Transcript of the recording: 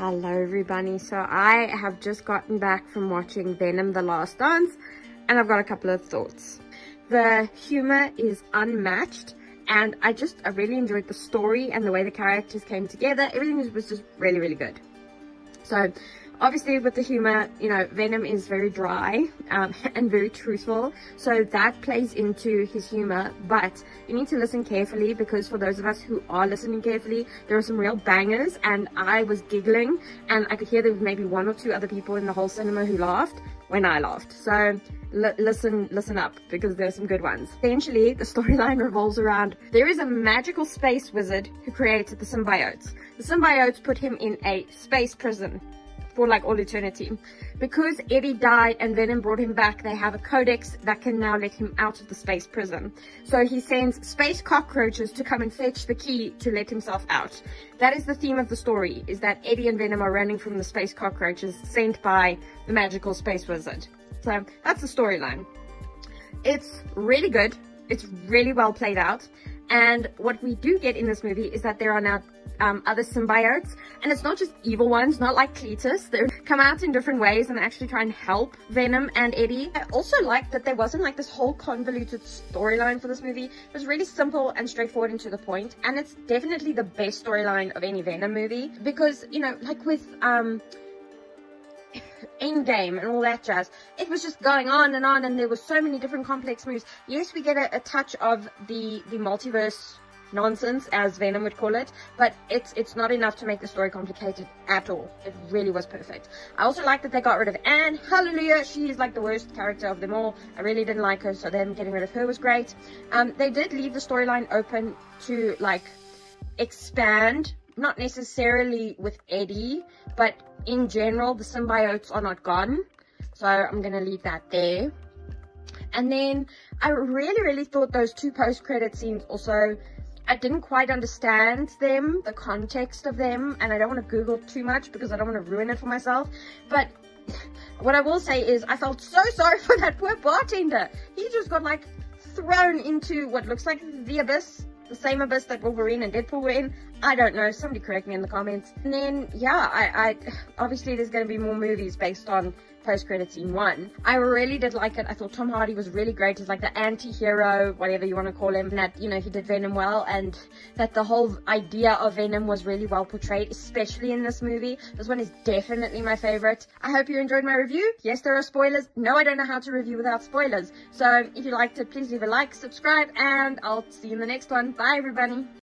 Hello everybody. So I have just gotten back from watching Venom The Last Dance and I've got a couple of thoughts. The humor is unmatched and I just, I really enjoyed the story and the way the characters came together. Everything was just really, really good. So obviously with the humor, you know, Venom is very dry um, and very truthful. So that plays into his humor, but you need to listen carefully because for those of us who are listening carefully, there are some real bangers and I was giggling and I could hear there was maybe one or two other people in the whole cinema who laughed when I laughed. So listen, listen up because there's some good ones. Essentially, the storyline revolves around there is a magical space wizard who created the symbiotes. The symbiotes put him in a space prison for like all eternity. Because Eddie died and Venom brought him back, they have a codex that can now let him out of the space prison. So he sends space cockroaches to come and fetch the key to let himself out. That is the theme of the story, is that Eddie and Venom are running from the space cockroaches sent by the magical space wizard. So that's the storyline. It's really good. It's really well played out. And what we do get in this movie is that there are now um, other symbiotes. And it's not just evil ones, not like Cletus. They come out in different ways and actually try and help Venom and Eddie. I also liked that there wasn't like this whole convoluted storyline for this movie. It was really simple and straightforward and to the point. And it's definitely the best storyline of any Venom movie. Because, you know, like with... um Endgame and all that jazz. It was just going on and on and there were so many different complex moves. Yes, we get a, a touch of the, the multiverse nonsense, as Venom would call it, but it's it's not enough to make the story complicated at all. It really was perfect. I also like that they got rid of Anne. Hallelujah, she is like the worst character of them all. I really didn't like her, so them getting rid of her was great. Um, they did leave the storyline open to like expand not necessarily with Eddie, but in general, the symbiotes are not gone. So I'm going to leave that there. And then I really, really thought those two post-credit scenes also, I didn't quite understand them, the context of them, and I don't want to Google too much because I don't want to ruin it for myself. But what I will say is I felt so sorry for that poor bartender. He just got like thrown into what looks like the abyss the same abyss that Wolverine and Deadpool were in. I don't know. Somebody correct me in the comments. And then, yeah, I, I obviously there's going to be more movies based on post-credit scene one. I really did like it. I thought Tom Hardy was really great as like the anti-hero, whatever you want to call him. And that, you know, he did Venom well and that the whole idea of Venom was really well portrayed, especially in this movie. This one is definitely my favorite. I hope you enjoyed my review. Yes, there are spoilers. No, I don't know how to review without spoilers. So if you liked it, please leave a like, subscribe, and I'll see you in the next one. Bye, everybody.